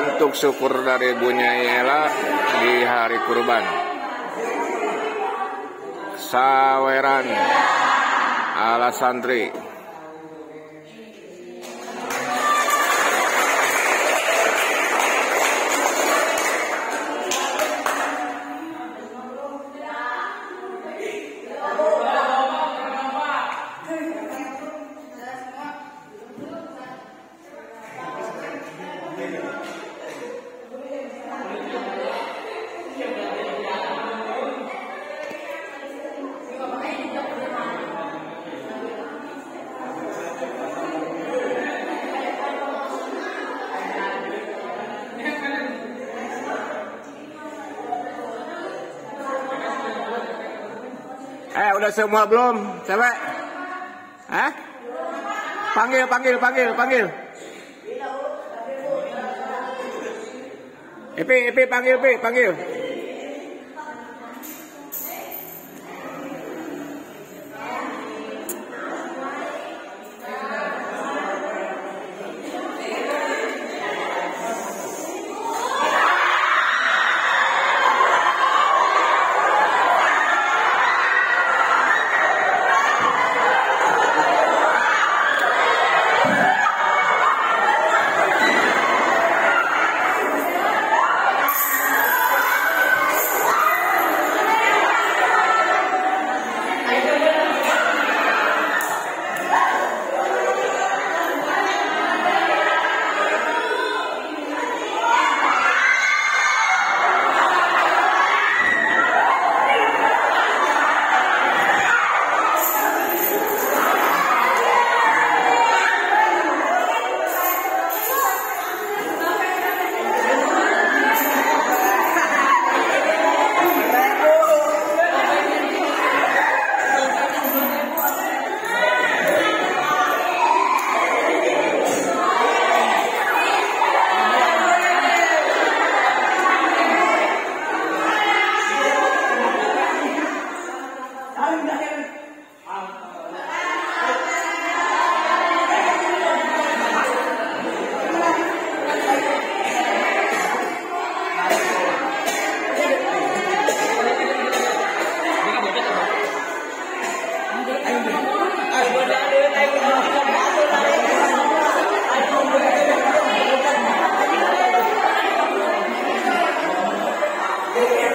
bentuk syukur dari Bu Nyai Ella di hari kurban. Saweran ala santri. Eh, udah semua belum? Cewek? Hah? Panggil, panggil, panggil, panggil. Ipi, Ipi, panggil, Ipi, panggil. Amen.